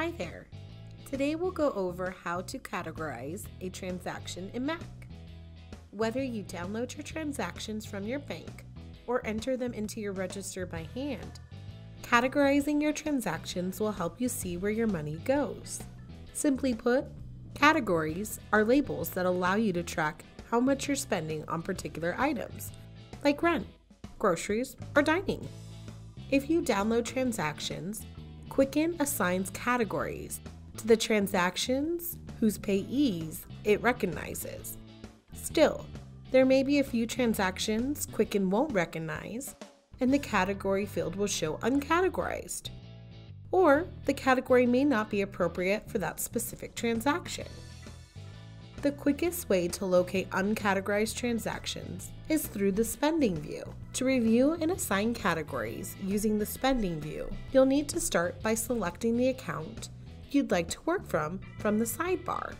Hi there. Today we'll go over how to categorize a transaction in Mac. Whether you download your transactions from your bank or enter them into your register by hand, categorizing your transactions will help you see where your money goes. Simply put, categories are labels that allow you to track how much you're spending on particular items, like rent, groceries, or dining. If you download transactions, Quicken assigns categories to the transactions whose payees it recognizes. Still, there may be a few transactions Quicken won't recognize, and the category field will show uncategorized. Or the category may not be appropriate for that specific transaction. The quickest way to locate uncategorized transactions is through the spending view. To review and assign categories using the spending view, you'll need to start by selecting the account you'd like to work from from the sidebar.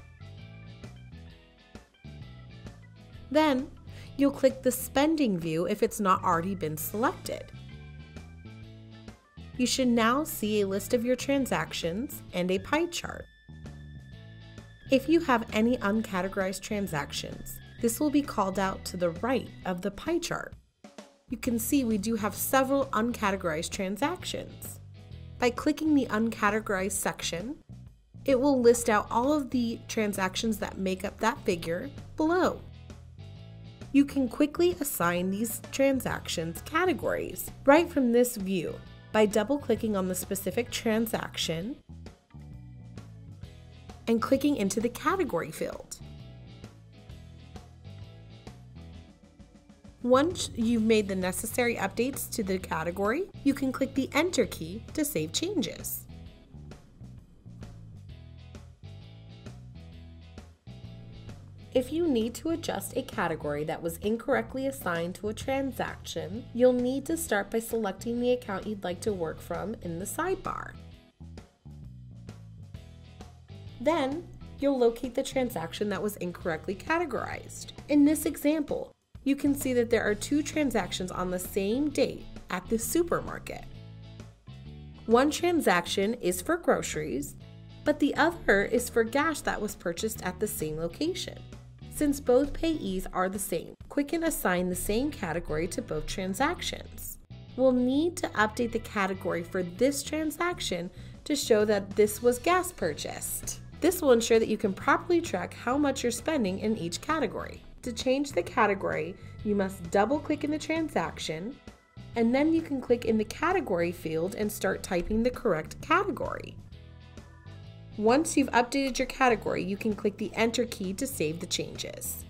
Then, you'll click the spending view if it's not already been selected. You should now see a list of your transactions and a pie chart. If you have any uncategorized transactions, this will be called out to the right of the pie chart. You can see we do have several uncategorized transactions. By clicking the uncategorized section, it will list out all of the transactions that make up that figure below. You can quickly assign these transactions categories right from this view by double clicking on the specific transaction and clicking into the category field. Once you've made the necessary updates to the category, you can click the Enter key to save changes. If you need to adjust a category that was incorrectly assigned to a transaction, you'll need to start by selecting the account you'd like to work from in the sidebar. Then, you'll locate the transaction that was incorrectly categorized. In this example, you can see that there are two transactions on the same date at the supermarket. One transaction is for groceries, but the other is for gas that was purchased at the same location. Since both payees are the same, Quicken assign the same category to both transactions. We'll need to update the category for this transaction to show that this was gas purchased. This will ensure that you can properly track how much you're spending in each category. To change the category, you must double click in the transaction, and then you can click in the category field and start typing the correct category. Once you've updated your category, you can click the Enter key to save the changes.